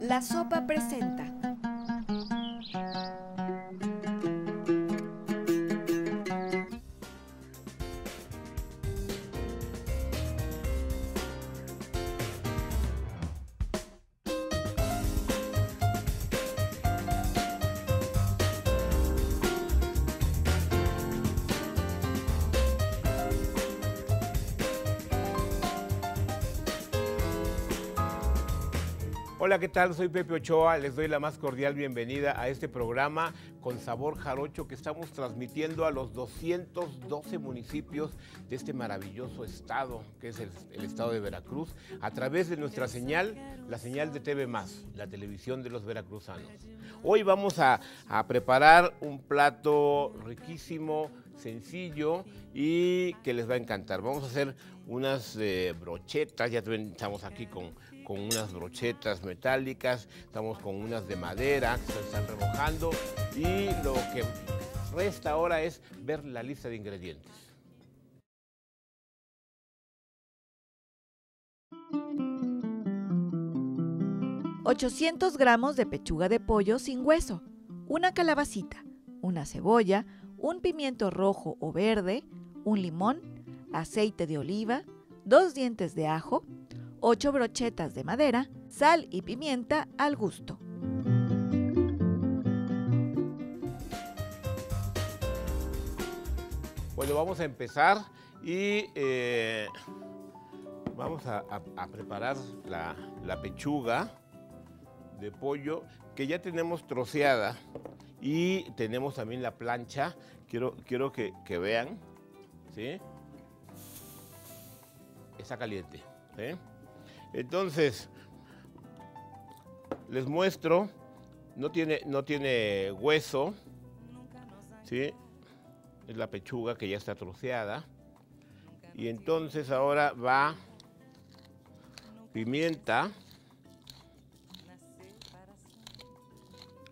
La sopa presenta. Hola, ¿qué tal? Soy Pepe Ochoa. Les doy la más cordial bienvenida a este programa con sabor jarocho que estamos transmitiendo a los 212 municipios de este maravilloso estado, que es el, estado de Veracruz, a través de nuestra señal, la señal de TV la televisión de los veracruzanos. Hoy vamos a, a preparar un plato riquísimo, sencillo y que les va a encantar. Vamos a hacer unas eh, brochetas, ya estamos aquí con con unas brochetas metálicas, estamos con unas de madera se están remojando y lo que resta ahora es ver la lista de ingredientes. ...800 gramos de pechuga de pollo sin hueso... ...una calabacita... ...una cebolla... ...un pimiento rojo o verde... ...un limón... ...aceite de oliva... ...dos dientes de ajo... 8 brochetas de madera, sal y pimienta al gusto. Bueno, vamos a empezar y eh, vamos a, preparar la, pechuga de pollo que ya tenemos troceada y tenemos también la plancha. Quiero, quiero que, que vean, ¿sí? Está caliente, ¿sí? Entonces, les muestro, no tiene, no tiene hueso, ¿sí? Es la pechuga que ya está troceada. Y entonces ahora va pimienta.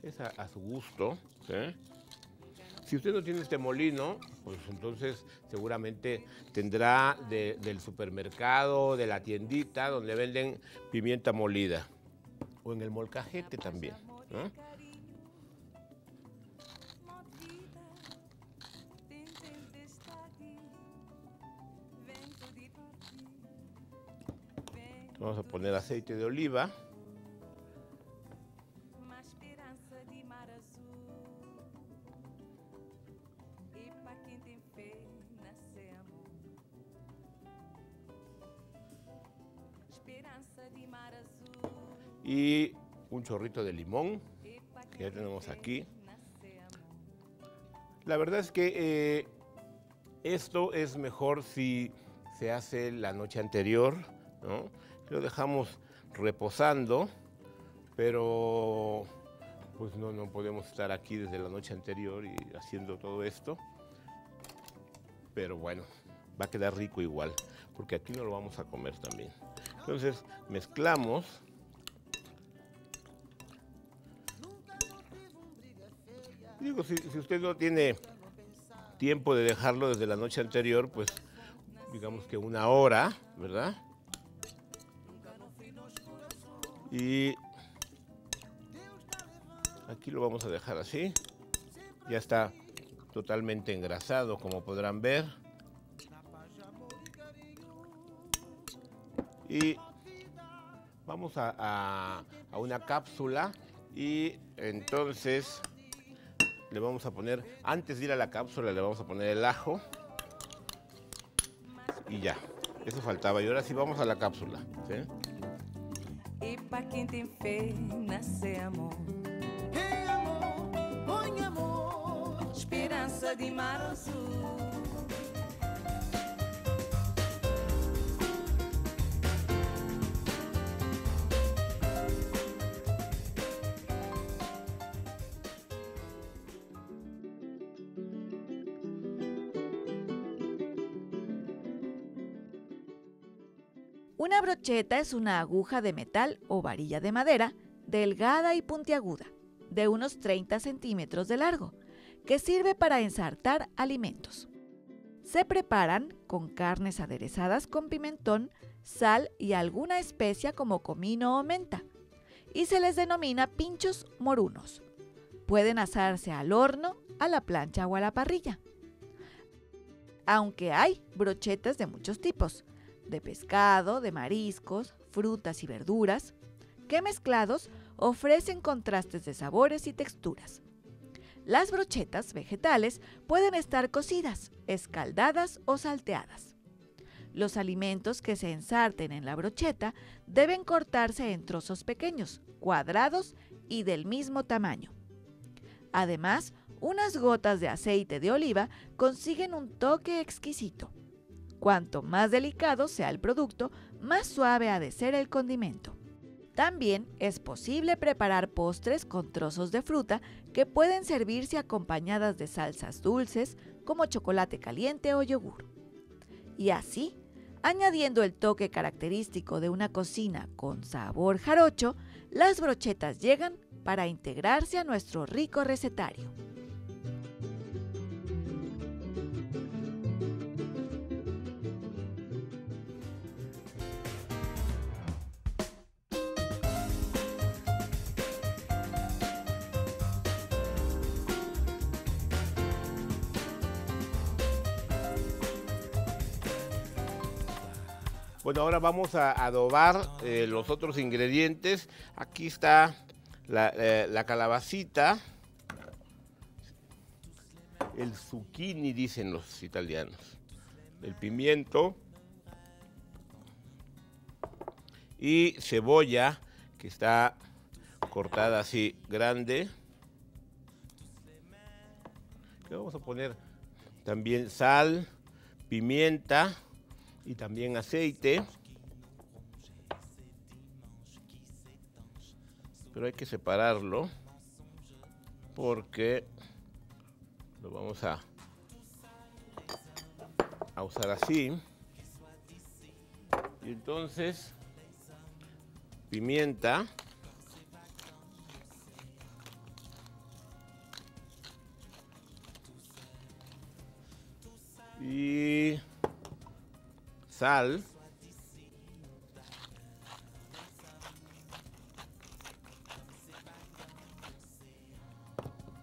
Es a, su gusto. Si usted no tiene este molino, pues entonces seguramente tendrá del supermercado, de la tiendita, donde venden pimienta molida. O en el molcajete también. Vamos a poner aceite de oliva. Y un chorrito de limón que ya tenemos aquí. La verdad es que eh, esto es mejor si se hace la noche anterior, ¿no? Lo dejamos reposando, pero pues no, no podemos estar aquí desde la noche anterior y haciendo todo esto. Pero bueno, va a quedar rico igual, porque aquí no lo vamos a comer también. Entonces mezclamos. Digo, si, usted no tiene tiempo de dejarlo desde la noche anterior, pues digamos que una hora, ¿verdad? Y aquí lo vamos a dejar así. Ya está totalmente engrasado, como podrán ver. Y vamos a, una cápsula y entonces le vamos a poner, antes de ir a la cápsula le vamos a poner el ajo y ya, eso faltaba. Y ahora sí vamos a la cápsula. Y para quien te amor. amor, esperanza de mar brocheta es una aguja de metal o varilla de madera delgada y puntiaguda, de unos 30 centímetros de largo, que sirve para ensartar alimentos. Se preparan con carnes aderezadas con pimentón, sal y alguna especia como comino o menta, y se les denomina pinchos morunos. Pueden asarse al horno, a la plancha o a la parrilla. Aunque hay brochetas de muchos tipos, de pescado, de mariscos, frutas y verduras, que mezclados ofrecen contrastes de sabores y texturas. Las brochetas vegetales pueden estar cocidas, escaldadas o salteadas. Los alimentos que se ensarten en la brocheta deben cortarse en trozos pequeños, cuadrados y del mismo tamaño. Además, unas gotas de aceite de oliva consiguen un toque exquisito. Cuanto más delicado sea el producto, más suave ha de ser el condimento. También es posible preparar postres con trozos de fruta que pueden servirse acompañadas de salsas dulces como chocolate caliente o yogur. Y así, añadiendo el toque característico de una cocina con sabor jarocho, las brochetas llegan para integrarse a nuestro rico recetario. Ahora vamos a adobar eh, los otros ingredientes. Aquí está la, eh, la, calabacita, el zucchini, dicen los italianos, el pimiento y cebolla que está cortada así grande. Vamos a poner también sal, pimienta y también aceite. Pero hay que separarlo porque lo vamos a, a usar así. Y entonces, pimienta. Y sal.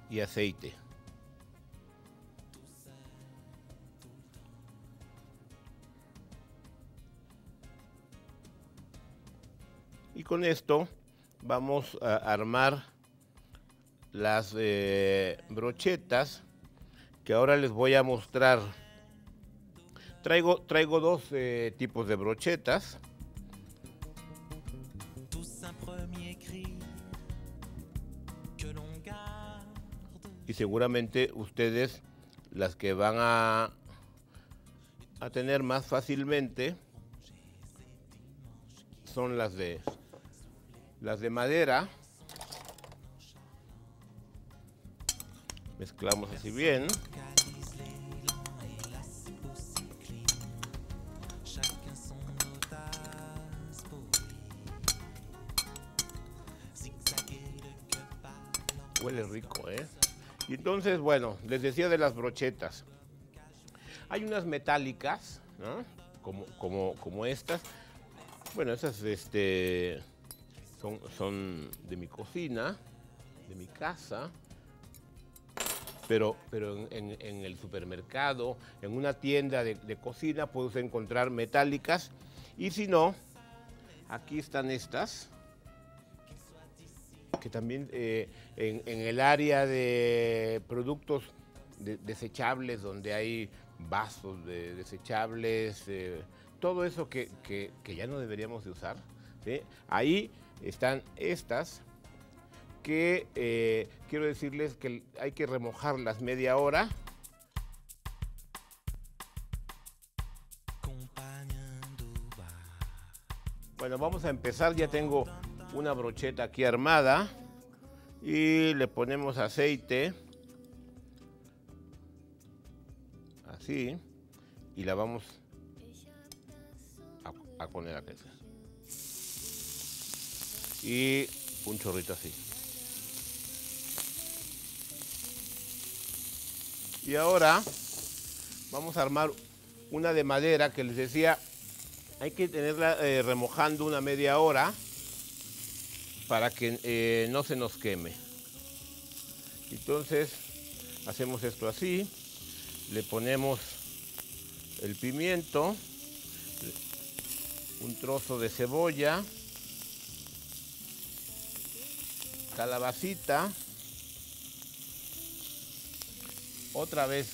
Y aceite. Y con esto vamos a armar las eh, brochetas que ahora les voy a mostrar. Traigo, traigo dos eh, tipos de brochetas. Y seguramente ustedes las que van a, a tener más fácilmente son las de las de madera. Mezclamos así bien. Huele rico, ¿eh? Y entonces, bueno, les decía de las brochetas. Hay unas metálicas, ¿no? Como, como, como estas. Bueno, esas este, son, son de mi cocina, de mi casa. Pero, pero en, el supermercado, en una tienda de cocina, puedes encontrar metálicas. Y si no, aquí están estas que también eh, en, en, el área de productos de, desechables, donde hay vasos de desechables, eh, todo eso que, que, que, ya no deberíamos de usar, ¿sí? ahí están estas que eh, quiero decirles que hay que remojarlas media hora. Bueno, vamos a empezar, ya tengo una brocheta aquí armada y le ponemos aceite. Así. Y la vamos a, a poner y un chorrito así. Y ahora vamos a armar una de madera que les decía hay que tenerla eh, remojando una media hora para que eh, no se nos queme. Entonces hacemos esto así, le ponemos el pimiento, un trozo de cebolla, calabacita, otra vez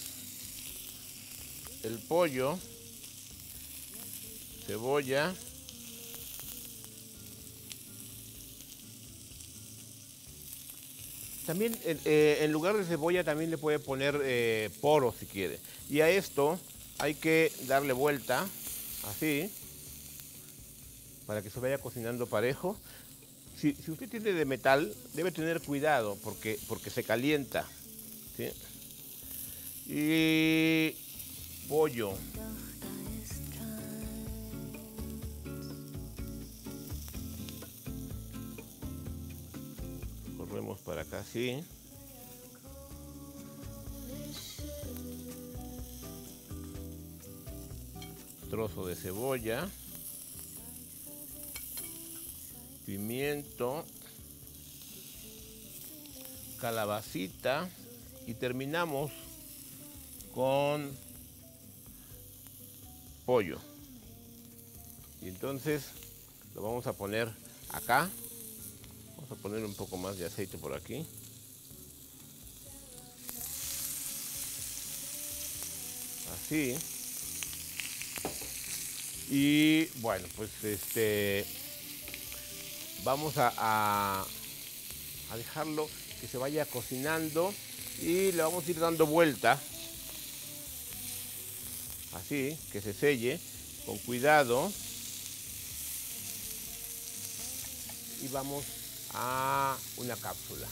el pollo, cebolla, También eh, en lugar de cebolla también le puede poner eh, poro si quiere. Y a esto hay que darle vuelta, así, para que se vaya cocinando parejo. Si, usted tiene de metal, debe tener cuidado porque, porque se calienta. Y pollo. Para acá, sí. Trozo de cebolla. Pimiento. Calabacita. Y terminamos con pollo. Y entonces lo vamos a poner acá. Poner un poco más de aceite por aquí. Así. Y bueno, pues este vamos a, a, a dejarlo que se vaya cocinando y le vamos a ir dando vuelta así, que se selle con cuidado y vamos a una cápsula.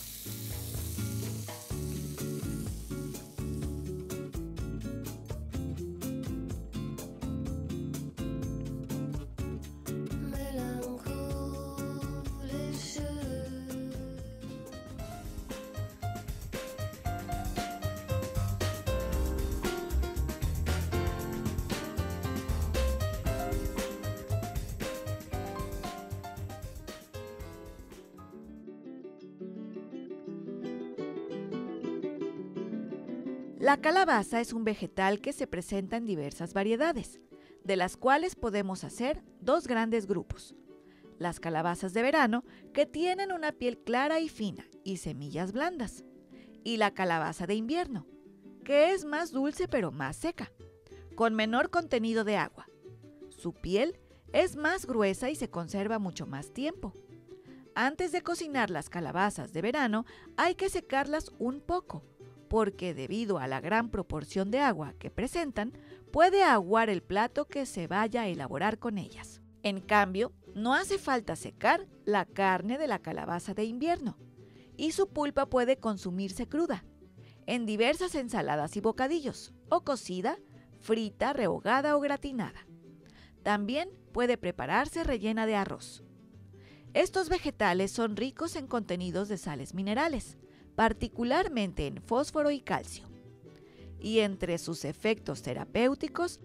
La calabaza es un vegetal que se presenta en diversas variedades, de las cuales podemos hacer dos grandes grupos. Las calabazas de verano, que tienen una piel clara y fina y semillas blandas. Y la calabaza de invierno, que es más dulce pero más seca, con menor contenido de agua. Su piel es más gruesa y se conserva mucho más tiempo. Antes de cocinar las calabazas de verano hay que secarlas un poco porque debido a la gran proporción de agua que presentan, puede aguar el plato que se vaya a elaborar con ellas. En cambio, no hace falta secar la carne de la calabaza de invierno y su pulpa puede consumirse cruda, en diversas ensaladas y bocadillos, o cocida, frita, rehogada o gratinada. También puede prepararse rellena de arroz. Estos vegetales son ricos en contenidos de sales minerales, particularmente en fósforo y calcio. Y entre sus efectos terapéuticos,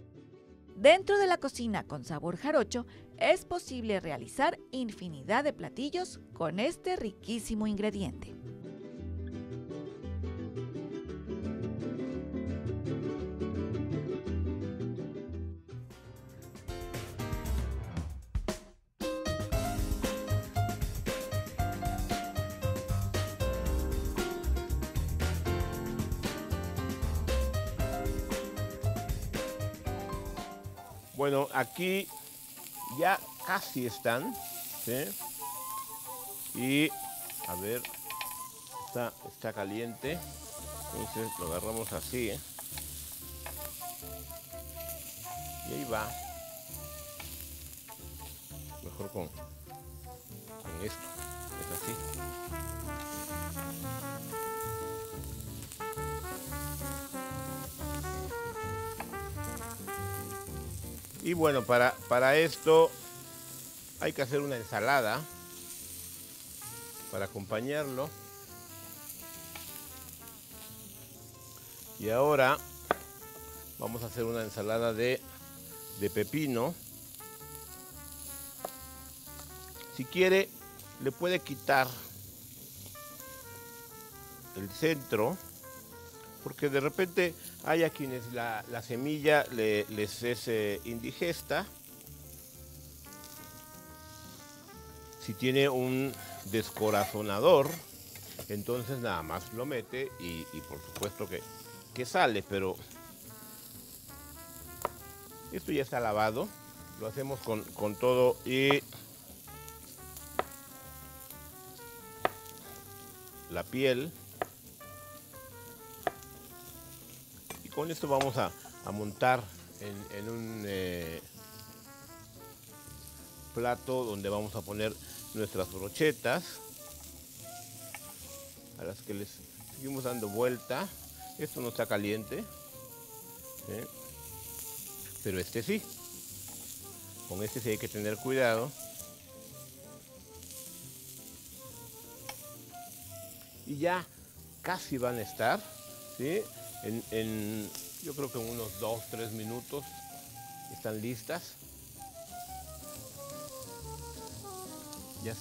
dentro de la cocina con sabor jarocho es posible realizar infinidad de platillos con este riquísimo ingrediente. Bueno, aquí ya casi están. Y a ver, está, está caliente. Entonces lo agarramos así. ¿eh? Y ahí va. Mejor con, con esto. Y bueno, para, para esto hay que hacer una ensalada para acompañarlo. Y ahora vamos a hacer una ensalada de, de pepino. Si quiere, le puede quitar el centro, porque de repente hay a quienes la, semilla les es eh, indigesta. Si tiene un descorazonador, entonces nada más lo mete y, por supuesto que, que sale, pero esto ya está lavado, lo hacemos con, con todo y la piel. Con esto vamos a, montar en, un eh, plato donde vamos a poner nuestras brochetas a las que les seguimos dando vuelta. Esto no está caliente, pero este sí. Con este sí hay que tener cuidado. Y ya casi van a estar, ¿sí? En, yo creo que en unos 2, 3 minutos están listas.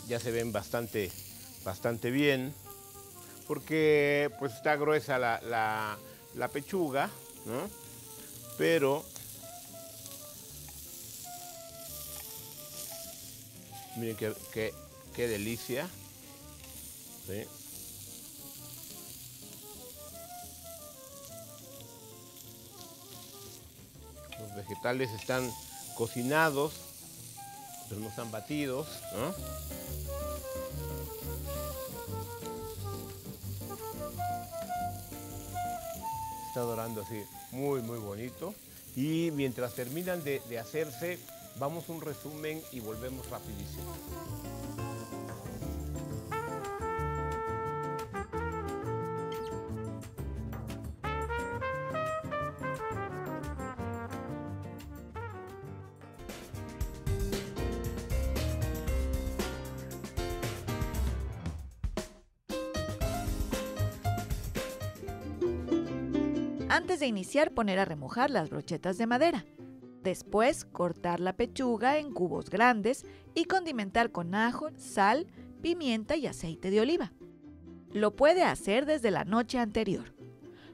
Ya, se ven bastante, bastante bien porque pues está gruesa la, pechuga, ¿no? Pero miren qué, qué, delicia. Los vegetales están cocinados, pero no están batidos, está dorando así muy muy bonito. Y mientras terminan de, hacerse, vamos un resumen y volvemos rapidísimo. Antes de iniciar, poner a remojar las brochetas de madera. Después, cortar la pechuga en cubos grandes y condimentar con ajo, sal, pimienta y aceite de oliva. Lo puede hacer desde la noche anterior.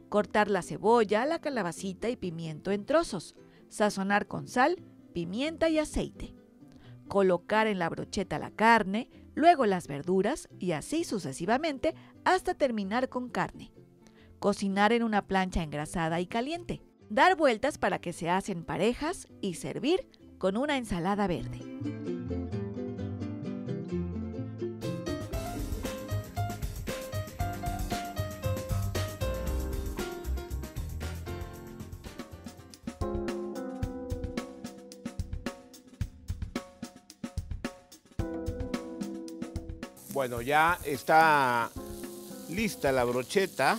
Cortar la cebolla, la calabacita y pimiento en trozos. Sazonar con sal, pimienta y aceite. Colocar en la brocheta la carne, luego las verduras y así sucesivamente hasta terminar con carne cocinar en una plancha engrasada y caliente, dar vueltas para que se hacen parejas y servir con una ensalada verde. Bueno, ya está lista la brocheta.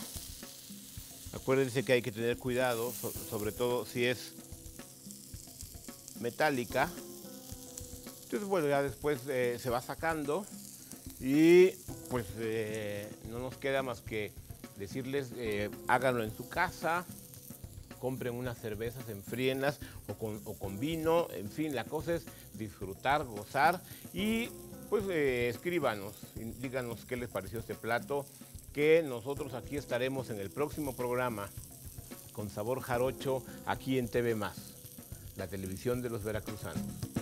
Acuérdense que hay que tener cuidado, sobre todo si es metálica. Entonces, bueno, ya después eh, se va sacando y pues eh, no nos queda más que decirles, eh, háganlo en su casa, compren unas cervezas, enfríenlas o con, o con vino, en fin, la cosa es disfrutar, gozar y pues escríbanos, díganos qué les pareció este plato que nosotros aquí estaremos en el próximo programa con sabor jarocho aquí en TV la televisión de los veracruzanos.